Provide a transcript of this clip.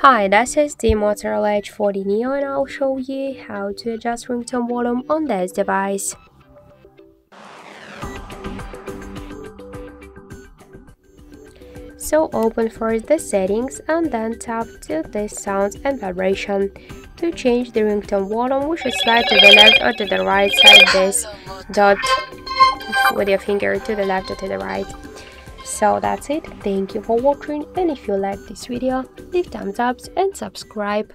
Hi, this is the Motorola Edge 40 Neo and I'll show you how to adjust ringtone volume on this device. So open first the settings and then tap to the sounds and vibration. To change the ringtone volume, we should slide to the left or to the right side this dot with your finger to the left or to the right. So that's it, thank you for watching and if you like this video, leave thumbs up and subscribe.